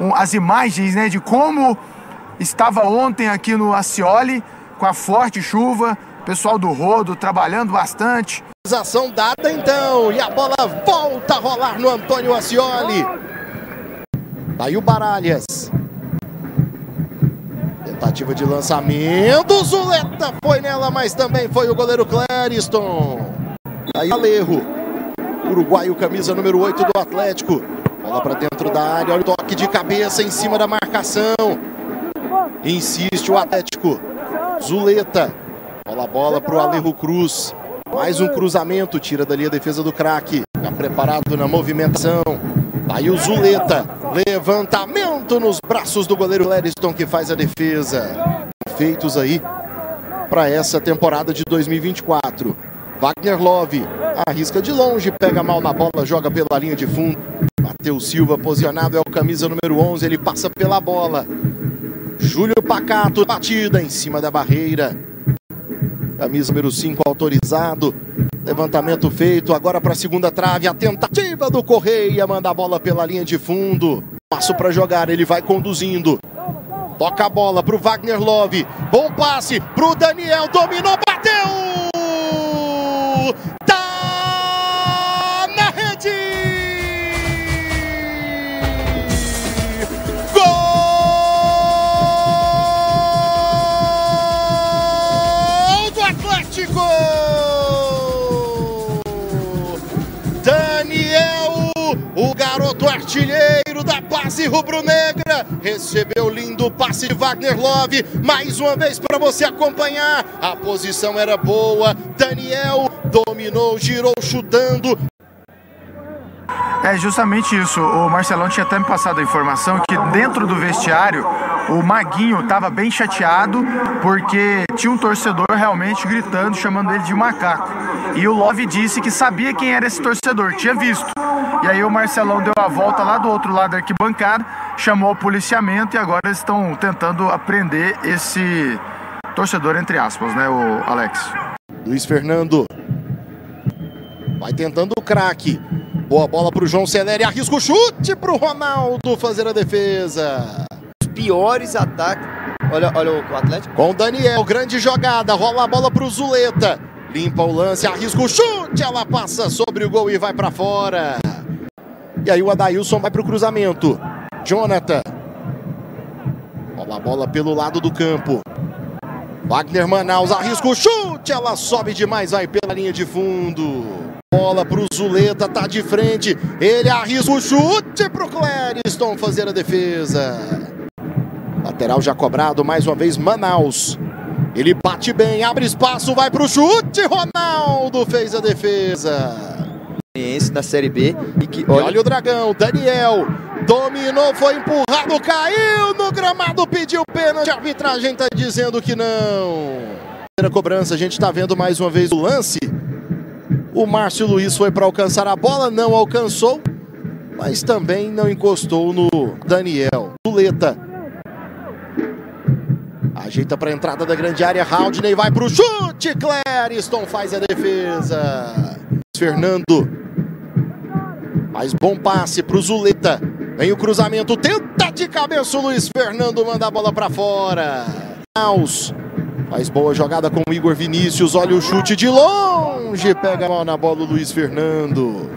um, as imagens né, de como estava ontem aqui no Acioli, com a forte chuva, pessoal do Rodo trabalhando bastante. Ação dada então, e a bola volta a rolar no Antônio Acioli. Daí o Baralhas. Tentativa de lançamento, Zuleta foi nela, mas também foi o goleiro Clériston. Aí Alejo, uruguaio, camisa número 8 do Atlético. Bola para dentro da área, olha o toque de cabeça em cima da marcação. Insiste o Atlético. Zuleta. Bola a bola para o Alejo Cruz. Mais um cruzamento, tira dali a defesa do craque. Já preparado na movimentação. Aí o Zuleta. Levantamento nos braços do goleiro Leriston que faz a defesa. Feitos aí para essa temporada de 2024. Wagner Love arrisca de longe, pega mal na bola, joga pela linha de fundo. Matheus Silva posicionado é o camisa número 11, ele passa pela bola. Júlio Pacato, batida em cima da barreira. Camisa número 5 autorizado. Levantamento feito agora para a segunda trave. A tentativa do Correia manda a bola pela linha de fundo. Passo para jogar, ele vai conduzindo. Toca a bola para o Wagner Love. Bom passe para o Daniel. Dominou, bateu! Daniel, o garoto artilheiro da base rubro-negra, recebeu lindo passe de Wagner Love, mais uma vez para você acompanhar. A posição era boa, Daniel dominou, girou chutando. É justamente isso. O Marcelão tinha até me passado a informação que dentro do vestiário o Maguinho estava bem chateado porque tinha um torcedor realmente gritando, chamando ele de macaco. E o Love disse que sabia quem era esse torcedor, tinha visto. E aí o Marcelão deu a volta lá do outro lado da arquibancada, chamou o policiamento e agora eles estão tentando aprender esse torcedor, entre aspas, né, o Alex? Luiz Fernando vai tentando o craque. Boa bola para o João Celeri, arrisca o chute para o Ronaldo fazer a defesa. Piores ataques. Olha, olha o Atlético. Com o Daniel, grande jogada, rola a bola para o Zuleta. Limpa o lance, arrisca o chute, ela passa sobre o gol e vai para fora. E aí o Adailson vai para o cruzamento. Jonathan. Rola a bola pelo lado do campo. Wagner Manaus arrisca o chute, ela sobe demais, vai pela linha de fundo. Bola para o Zuleta, tá de frente. Ele arrisca o chute para o Clériston fazer a defesa. Lateral já cobrado, mais uma vez Manaus. Ele bate bem, abre espaço, vai para o chute. Ronaldo fez a defesa. Da Série B. E que, olha... olha o Dragão, Daniel. Dominou, foi empurrado, caiu no gramado, pediu pênalti. A arbitragem está dizendo que não. Primeira cobrança, a gente está vendo mais uma vez o lance. O Márcio Luiz foi para alcançar a bola, não alcançou, mas também não encostou no Daniel. Luleta. Ajeita para a entrada da grande área, Haldney vai para o chute, Clériston faz a defesa. Fernando. Mais bom passe para o Zuleta. Vem o cruzamento, tenta de cabeça o Luiz Fernando, manda a bola para fora. Naus. Faz boa jogada com o Igor Vinícius. Olha o chute de longe. Pega mal na bola o Luiz Fernando.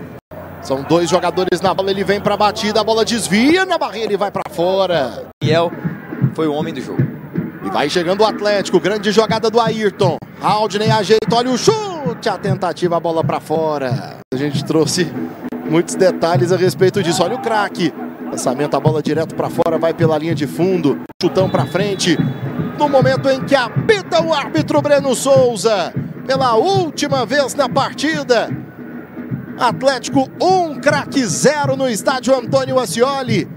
São dois jogadores na bola. Ele vem para a batida. A bola desvia na barreira e vai para fora. Daniel foi o homem do jogo. E vai chegando o Atlético. Grande jogada do Ayrton. Aldney ajeita. Olha o chute. A tentativa, a bola para fora. A gente trouxe muitos detalhes a respeito disso. Olha o craque. Lançamento, a bola direto para fora. Vai pela linha de fundo. Chutão para frente no momento em que apita o árbitro Breno Souza. Pela última vez na partida. Atlético 1, um, craque 0 no estádio Antônio Ascioli.